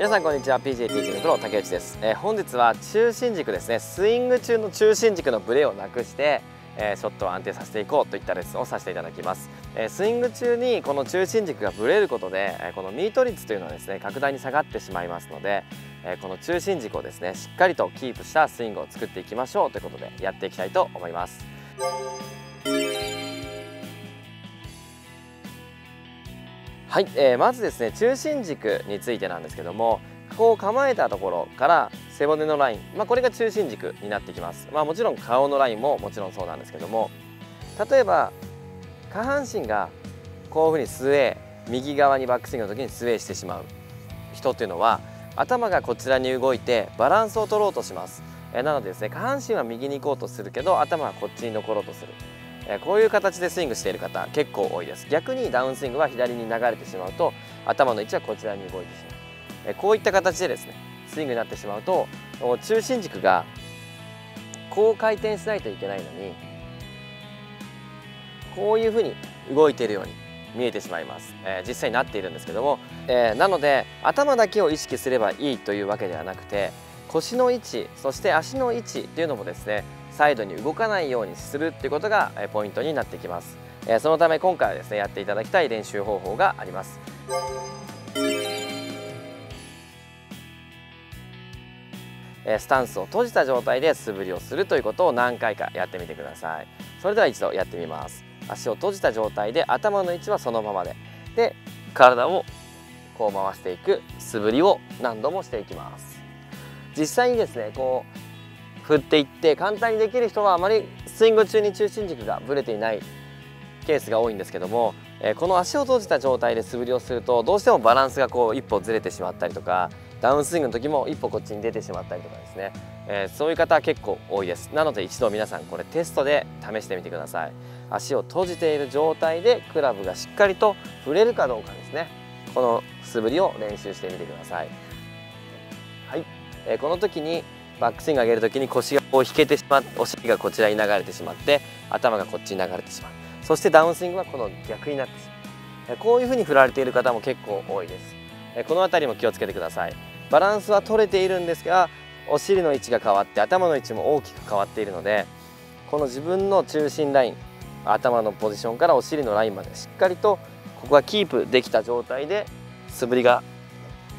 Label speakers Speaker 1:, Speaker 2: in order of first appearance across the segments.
Speaker 1: 皆さんこんにちは。PJ ティーチングプロ竹内です、えー、本日は中心軸ですね。スイング中の中心軸のブレをなくして、えー、ショットを安定させていこうといったレッスンをさせていただきます、えー、スイング中にこの中心軸がブレることで、えこのミート率というのはですね格段に下がってしまいますので、えこの中心軸をですねしっかりとキープしたスイングを作っていきましょうということでやっていきたいと思います。はい、えー、まずですね中心軸についてなんですけどもこう構えたところから背骨のライン、まあ、これが中心軸になってきます、まあ、もちろん顔のラインももちろんそうなんですけども例えば下半身がこういうふうにスウェー右側にバックスイングの時にスウェーしてしまう人っていうのは頭がこちらに動いてバランスを取ろうとします、えなのでですね下半身は右に行こうとするけど頭はこっちに残ろうとする。えこういう形でスイングしている方結構多いです。逆にダウンスイングは左に流れてしまうと頭の位置はこちらに動いてしまう、えこういった形でですねスイングになってしまうと中心軸がこう回転しないといけないのにこういうふうに動いているように見えてしまいます、えー、実際になっているんですけども、えー、なので頭だけを意識すればいいというわけではなくて腰の位置そして足の位置っていうのもですねサイドに動かないようにするっていうことがポイントになってきます。そのため今回はですねやっていただきたい練習方法があります。スタンスを閉じた状態で素振りをするということを何回かやってみてください。それでは一度やってみます。足を閉じた状態で頭の位置はそのままで。で体をこう回していく素振りを何度もしていきます。実際にですねこう振っていって簡単にできる人はあまりスイング中に中心軸がぶれていないケースが多いんですけども、えこの足を閉じた状態で素振りをするとどうしてもバランスがこう一歩ずれてしまったりとかダウンスイングの時も一歩こっちに出てしまったりとかですね、え、そういう方は結構多いです。なので一度皆さんこれテストで試してみてください。足を閉じている状態でクラブがしっかりと振れるかどうかですね。この素振りを練習してみてください。はい、え、この時にバックスイング上げる時に腰がこう引けてしまってお尻がこちらに流れてしまって頭がこっちに流れてしまう。そしてダウンスイングはこの逆になってしまう。こういうふうに振られている方も結構多いです。この辺りも気をつけてください。バランスは取れているんですがお尻の位置が変わって頭の位置も大きく変わっているのでこの自分の中心ライン頭のポジションからお尻のラインまでしっかりとここがキープできた状態で素振りが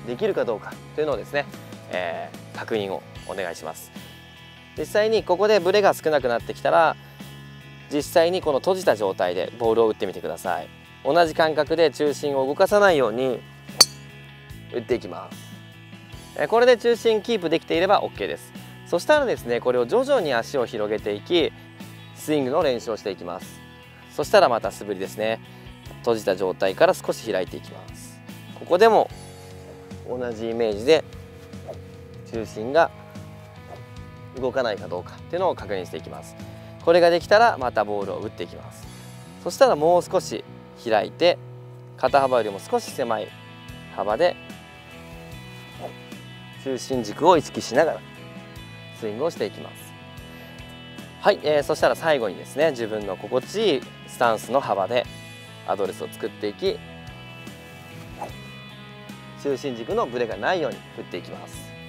Speaker 1: できるかどうかというのをですね、えー、確認をお願いします。実際にここでブレが少なくなってきたら実際にこの閉じた状態でボールを打ってみてください。同じ感覚で中心を動かさないように打っていきます。これで中心キープできていれば OK です。そしたらですねこれを徐々に足を広げていきスイングの練習をしていきます。そしたらまた素振りですね。閉じた状態から少し開いていきます。ここでも同じイメージで中心が動かないかどうかっていうのを確認していきます。これができたらまたボールを打っていきます。そしたらもう少し開いて肩幅よりも少し狭い幅で中心軸を意識しながらスイングをしていきます。はい、えー、そしたら最後にですね自分の心地いいスタンスの幅でアドレスを作っていき中心軸のブレがないように振っていきます。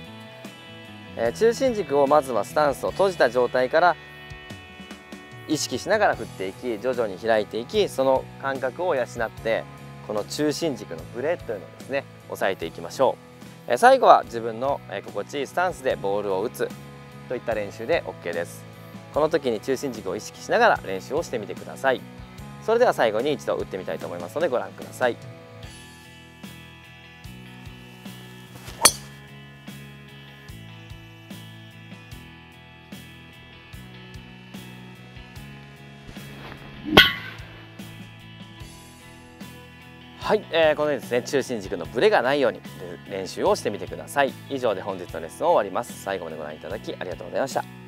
Speaker 1: え中心軸をまずはスタンスを閉じた状態から意識しながら振っていき徐々に開いていきその感覚を養ってこの中心軸のブレというのをですね抑えていきましょう、え最後は自分の、え心地いいスタンスでボールを打つといった練習で OK です。この時に中心軸を意識しながら練習をしてみてください。それでは最後に一度打ってみたいと思いますのでご覧ください。はい、えー、このようにですね中心軸のブレがないように練習をしてみてください。以上で本日のレッスンを終わります。最後までご覧いただきありがとうございました。